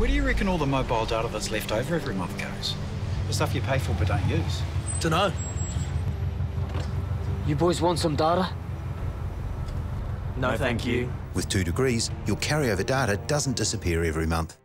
Where do you reckon all the mobile data that's left over every month goes? The stuff you pay for but don't use. Dunno. You boys want some data? No, thank you. With 2degrees, your carryover data doesn't disappear every month.